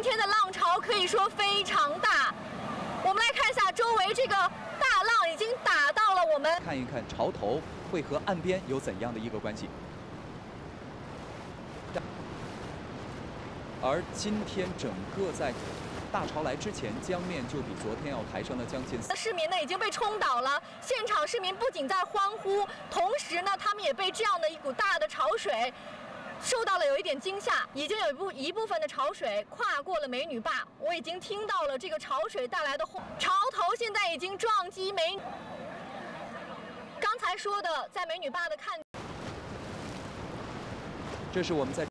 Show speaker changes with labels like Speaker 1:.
Speaker 1: 今天的浪潮可以说非常大。我们来看一下周围这个大浪已经打到了我们。
Speaker 2: 看一看潮头会和岸边有怎样的一个关系。而今天整个在大潮来之前，江面就比昨天要抬升了将近。
Speaker 1: 市民呢已经被冲倒了，现场市民不仅在欢呼，同时呢，他们也被这样的一股大的潮水受到了有一点惊吓。已经有一部一部分的潮水跨过了美女坝，我已经听到了这个潮水带来的轰潮头，现在已经撞击美女。刚才说的在美女坝的看，
Speaker 2: 这是我们在。